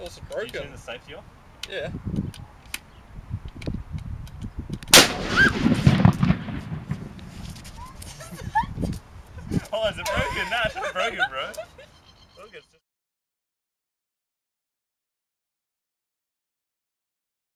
Oh, it's Did you turn the safety off? Yeah. Oh, is it broken? Nah, it's not broken, bro.